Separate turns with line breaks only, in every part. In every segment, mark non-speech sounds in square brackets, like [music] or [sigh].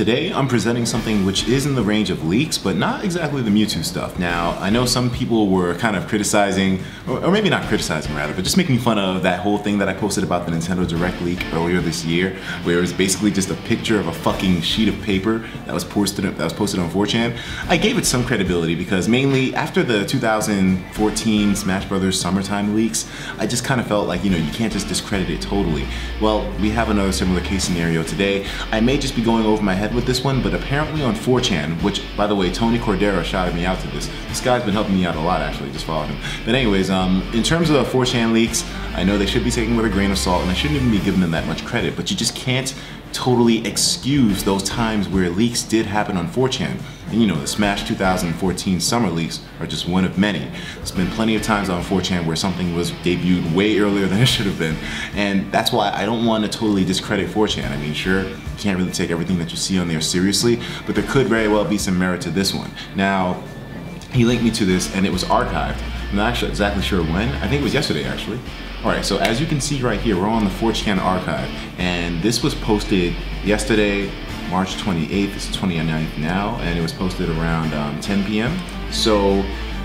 Today, I'm presenting something which is in the range of leaks, but not exactly the Mewtwo stuff. Now, I know some people were kind of criticizing, or, maybe not criticizing rather, but just making fun of that whole thing that I posted about the Nintendo Direct leak earlier this year, where it was basically just a picture of a fucking sheet of paper that was posted that was posted on 4chan. I gave it some credibility because mainly after the 2014 Smash Brothers summertime leaks, I just kind of felt like, you know, you can't just discredit it totally. Well, we have another similar case scenario today. I may just be going over my head with this one, but apparently on 4chan, which by the way, Toni Codrea shouted me out to this. This guy's been helping me out a lot actually, just follow him. But anyways, um, in terms of 4chan leaks, I know they should be taken with a grain of salt and I shouldn't even be giving them that much credit, but you just can't totally excuse those times where leaks did happen on 4chan. And you know, the Smash 2014 summer leaks are just one of many. There's been plenty of times on 4chan where something was debuted way earlier than [laughs] it should have been. And that's why I don't want to totally discredit 4chan. I mean, sure, you can't really take everything that you see on there seriously, but there could very well be some merit to this one. Now, he linked me to this and it was archived. I'm not actually exactly sure when. I think it was yesterday actually. All right, so as you can see right here, we're on the 4chan archive and this was posted yesterday, March 28th, it's 29th now, and it was posted around um, 10 p.m. So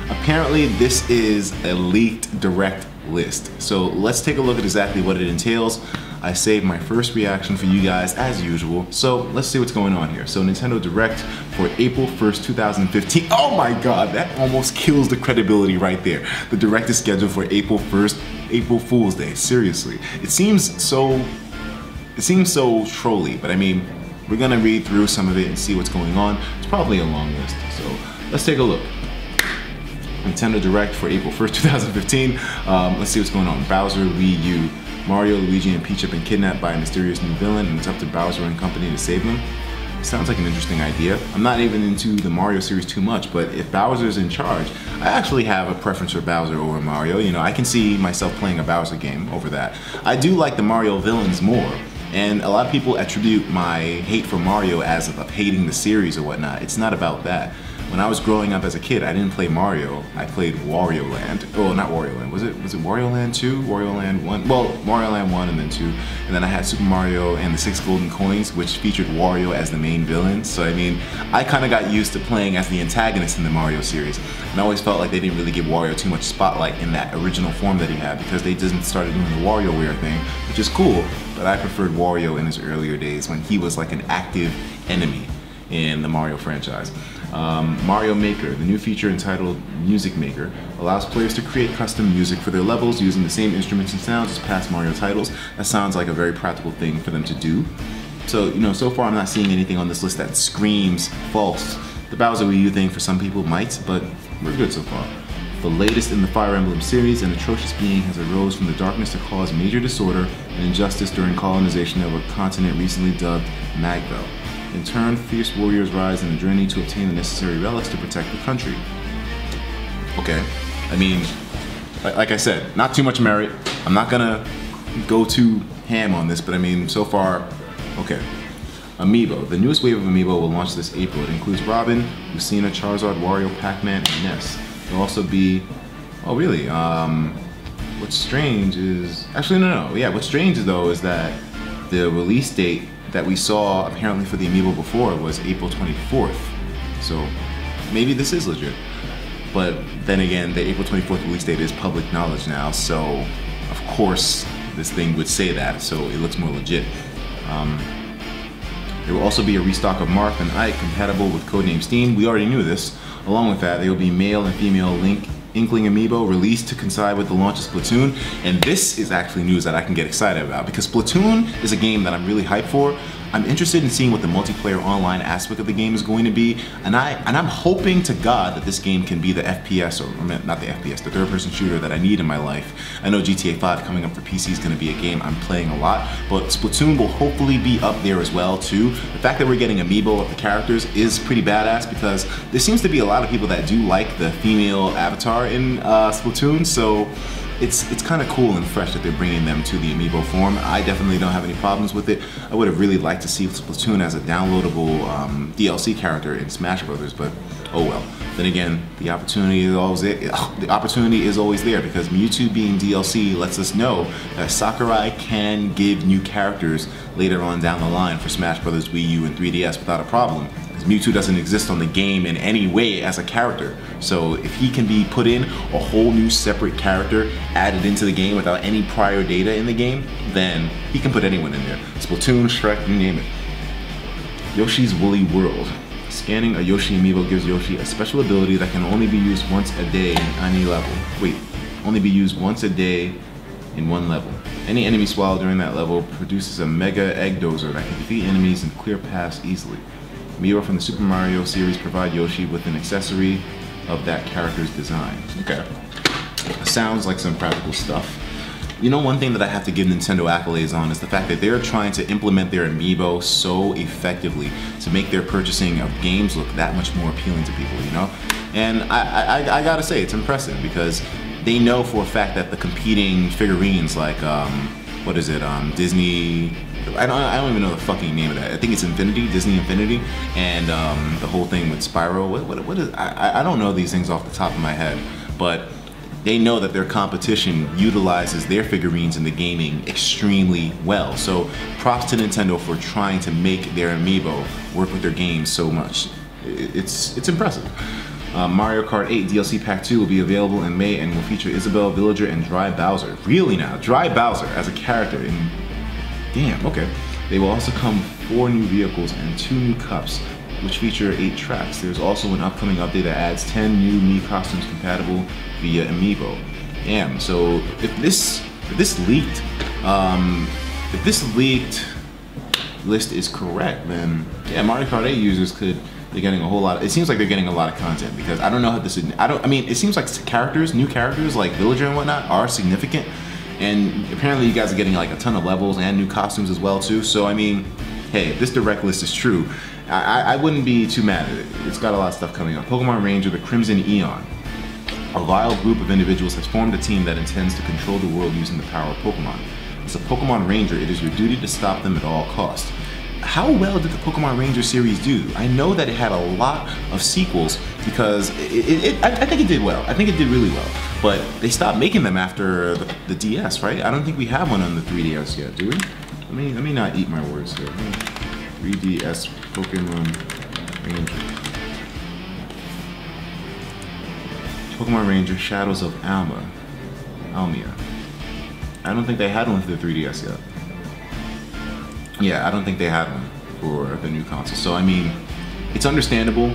apparently this is a leaked direct list. So let's take a look at exactly what it entails. I saved my first reaction for you guys as usual. So let's see what's going on here. So Nintendo Direct for April 1st, 2015. Oh my God, that almost kills the credibility right there. The Direct is scheduled for April 1st, April Fool's Day, seriously. It seems so, it seems so trolly, but I mean, we're gonna read through some of it and see what's going on. It's probably a long list, so let's take a look. Nintendo Direct for April 1st, 2015. Um, let's see what's going on. Bowser, Wii U, Mario, Luigi, and Peach have been kidnapped by a mysterious new villain, and it's up to Bowser and company to save them. Sounds like an interesting idea. I'm not even into the Mario series too much, but if Bowser's in charge, I actually have a preference for Bowser over Mario. You know, I can see myself playing a Bowser game over that. I do like the Mario villains more, and a lot of people attribute my hate for Mario as of hating the series or whatnot. It's not about that. When I was growing up as a kid, I didn't play Mario. I played Wario Land. Oh, not Wario Land. Was it was it Wario Land 2? Wario Land 1? Well, Mario Land 1 and then 2. And then I had Super Mario and the Six Golden Coins, which featured Wario as the main villain. So I mean, I kind of got used to playing as the antagonist in the Mario series. And I always felt like they didn't really give Wario too much spotlight in that original form that he had because they just started doing the WarioWare thing, which is cool. But I preferred Wario in his earlier days when he was like an active enemy in the Mario franchise. Um, Mario Maker, the new feature entitled Music Maker, allows players to create custom music for their levels using the same instruments and sounds as past Mario titles. That sounds like a very practical thing for them to do. So, you know, so far I'm not seeing anything on this list that screams false. The Bowser Wii U thing for some people might, but we're good so far. The latest in the Fire Emblem series, an atrocious being has arose from the darkness to cause major disorder and injustice during colonization of a continent recently dubbed Magvale. In turn, fierce warriors rise in the journey to obtain the necessary relics to protect the country. Okay, I mean, like, like I said, not too much merit. I'm not gonna go too ham on this, but I mean, so far, okay. Amiibo. The newest wave of Amiibo will launch this April. It includes Robin, Lucina, Charizard, Wario, Pac-Man, and Ness. There'll also be, oh really, um, what's strange is, actually no, no, yeah, what's strange though is that the release date that we saw apparently for the Amiibo before was April 24th. So maybe this is legit. But then again, the April 24th release date is public knowledge now, so of course this thing would say that, so it looks more legit. Um, there will also be a restock of Marth and Ike compatible with Codename Steam. We already knew this. Along with that, there will be male and female Link Inkling Amiibo released to coincide with the launch of Splatoon. And this is actually news that I can get excited about because Splatoon is a game that I'm really hyped for. I'm interested in seeing what the multiplayer online aspect of the game is going to be, and I and I'm hoping to God that this game can be the FPS or not the FPS, the third-person shooter that I need in my life. I know GTA 5 coming up for PC is going to be a game I'm playing a lot, but Splatoon will hopefully be up there as well too. The fact that we're getting amiibo of the characters is pretty badass because there seems to be a lot of people that do like the female avatar in uh, Splatoon, so it's it's kind of cool and fresh that they're bringing them to the amiibo form. I definitely don't have any problems with it. I would have really liked to see Splatoon as a downloadable um, DLC character in Smash Brothers, but oh well. Then again, the opportunity is always there. [laughs] the opportunity is always there because Mewtwo being DLC lets us know that Sakurai can give new characters later on down the line for Smash Brothers Wii U and 3DS without a problem. Mewtwo doesn't exist on the game in any way as a character. So if he can be put in a whole new separate character added into the game without any prior data in the game, then he can put anyone in there. Splatoon, Shrek, you name it. Yoshi's Woolly World. Scanning a Yoshi amiibo gives Yoshi a special ability that can only be used once a day in any level. Wait, only be used once a day in one level. Any enemy swallowed during that level produces a Mega Egg Dozer that can defeat enemies and clear paths easily. Miura from the Super Mario series provide Yoshi with an accessory of that character's design. Okay. Sounds like some practical stuff. You know, one thing that I have to give Nintendo accolades on is the fact that they're trying to implement their amiibo so effectively to make their purchasing of games look that much more appealing to people, you know? And I, I, I gotta say, it's impressive because they know for a fact that the competing figurines like, um, what is it, um, Disney I don't, I don't even know the fucking name of that. I think it's Infinity, Disney Infinity, and um, the whole thing with Spyro. What, what, what is? I, I don't know these things off the top of my head, but they know that their competition utilizes their figurines in the gaming extremely well. So props to Nintendo for trying to make their amiibo work with their games so much. It's it's impressive. Uh, Mario Kart 8 DLC Pack 2 will be available in May and will feature Isabelle, Villager, and Dry Bowser. Really now, Dry Bowser as a character in Damn, okay. They will also come four new vehicles and two new cups, which feature eight tracks. There's also an upcoming update that adds 10 new Mii costumes compatible via Amiibo. Damn, so if this if this leaked, um, if this leaked list is correct, then yeah, Mario Kart 8 users could they're getting a whole lot. Of, it seems like they're getting a lot of content because I don't know how this. I don't. I mean, it seems like characters, new characters like Villager and whatnot, are significant and apparently you guys are getting like a ton of levels and new costumes as well too. So I mean, hey, if this direct list is true, I, I wouldn't be too mad at it. It's got a lot of stuff coming up. Pokemon Ranger, the Crimson Eon. A vile group of individuals has formed a team that intends to control the world using the power of Pokemon. As a Pokemon Ranger, it is your duty to stop them at all costs how well did the Pokemon Ranger series do? I know that it had a lot of sequels because it, it, it, I, think it did well. I think it did really well. But they stopped making them after the, the, DS, right? I don't think we have one on the 3DS yet, do we? Let me let me not eat my words here. 3DS Pokemon Ranger. Pokemon Ranger Shadows of Alma. Almia. I don't think they had one for the 3DS yet yeah, I don't think they had one for the new console. So I mean, it's understandable.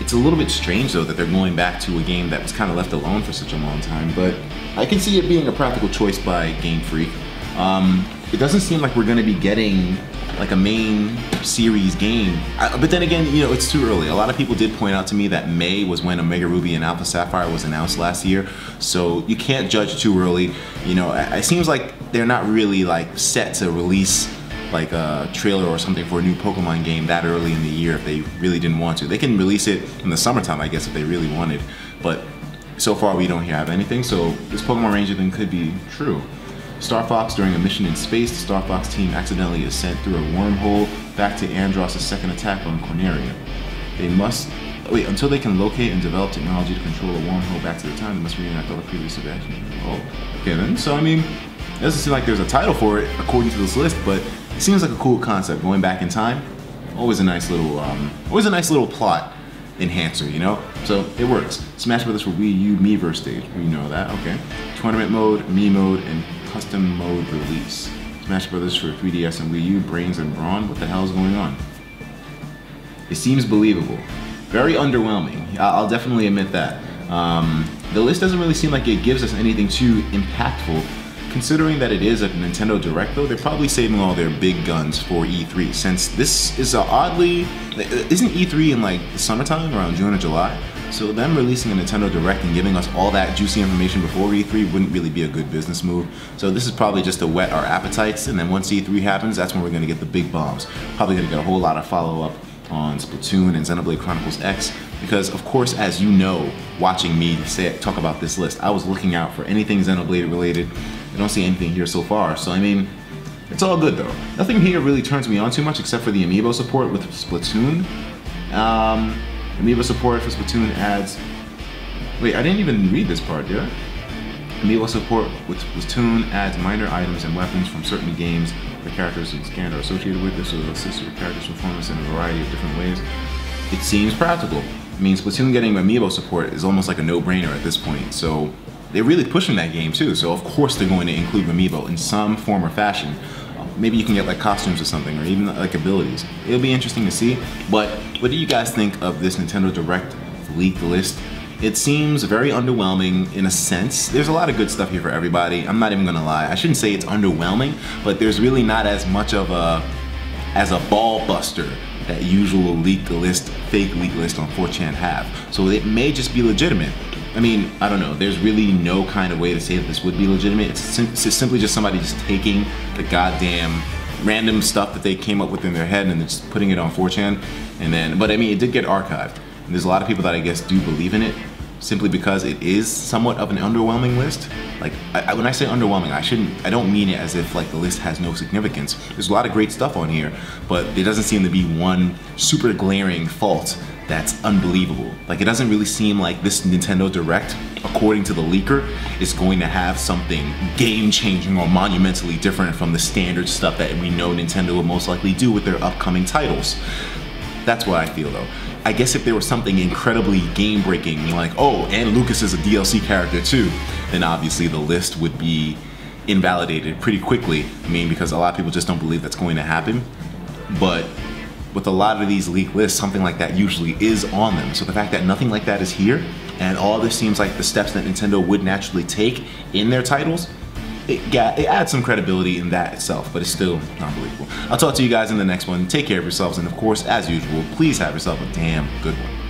It's a little bit strange though that they're going back to a game that was kind of left alone for such a long time, but I can see it being a practical choice by Game Freak. Um, it doesn't seem like we're going to be getting like a main series game. I, but then again, you know, it's too early. A lot of people did point out to me that May was when Omega Ruby and Alpha Sapphire was announced last year. So you can't judge too early. You know, it seems like they're not really like set to release like a trailer or something for a new Pokemon game that early in the year if they really didn't want to. They can release it in the summertime, I guess, if they really wanted. But so far, we don't have anything. So this Pokemon Ranger thing could be true. Star Fox, during a mission in space, the Star Fox team accidentally is sent through a wormhole back to Andross' second attack on Corneria. They must wait until they can locate and develop technology to control a wormhole back to the time. They must reenact all the previous events. Oh, okay then. So I mean, it doesn't seem like there's a title for it according to this list, but seems like a cool concept, going back in time. Always a nice little, um, always a nice little plot enhancer, you know? So it works. Smash Brothers for Wii U Miiverse stage. We know that, okay. Tournament mode, Mii mode, and custom mode release. Smash Brothers for 3DS and Wii U, Brains and Brawn. What the hell is going on? It seems believable. Very underwhelming. I'll definitely admit that. Um, the list doesn't really seem like it gives us anything too impactful Considering that it is a Nintendo Direct though, they're probably saving all their big guns for E3 since this is oddly, isn't E3 in like the summertime around June or July? So them releasing a Nintendo Direct and giving us all that juicy information before E3 wouldn't really be a good business move. So this is probably just to whet our appetites and then once E3 happens, that's when we're gonna get the big bombs. Probably gonna get a whole lot of follow up on Splatoon and Xenoblade Chronicles X because of course, as you know, watching me say talk about this list, I was looking out for anything Xenoblade related. I don't see anything here so far, so I mean, it's all good though. Nothing here really turns me on too much except for the amiibo support with Splatoon. Um, amiibo support for Splatoon adds. Wait, I didn't even read this part, did I? Amiibo support with Splatoon adds minor items and weapons from certain games the characters in Scan are associated with. This will assist your character's performance in a variety of different ways. It seems practical. I mean, Splatoon getting Amiibo support is almost like a no-brainer at this point, so they're really pushing that game too, so of course they're going to include Amiibo in some form or fashion. Um, maybe you can get like costumes or something, or even like abilities. It'll be interesting to see, but what do you guys think of this Nintendo Direct leaked list? It seems very underwhelming in a sense. There's a lot of good stuff here for everybody. I'm not even gonna lie. I shouldn't say it's underwhelming, but there's really not as much of a as a ball buster that usual leaked list, fake leak list on 4chan have. So it may just be legitimate. I mean, I don't know. There's really no kind of way to say that this would be legitimate. It's, sim it's simply just somebody just taking the goddamn random stuff that they came up with in their head and then just putting it on 4chan. And then, but I mean, it did get archived. And there's a lot of people that I guess do believe in it simply because it is somewhat of an underwhelming list. Like, I, when I say underwhelming, I shouldn't, I don't mean it as if like the list has no significance. There's a lot of great stuff on here, but there doesn't seem to be one super glaring fault that's unbelievable. Like it doesn't really seem like this Nintendo Direct, according to the leaker, is going to have something game-changing or monumentally different from the standard stuff that we know Nintendo will most likely do with their upcoming titles. That's what I feel though. I guess if there was something incredibly game-breaking, like, oh, and Lucas is a DLC character too, then obviously the list would be invalidated pretty quickly. I mean, because a lot of people just don't believe that's going to happen. But with a lot of these leaked lists, something like that usually is on them. So the fact that nothing like that is here, and all this seems like the steps that Nintendo would naturally take in their titles, it, it adds some credibility in that itself, but it's still unbelievable. I'll talk to you guys in the next one. Take care of yourselves, and of course, as usual, please have yourself a damn good one.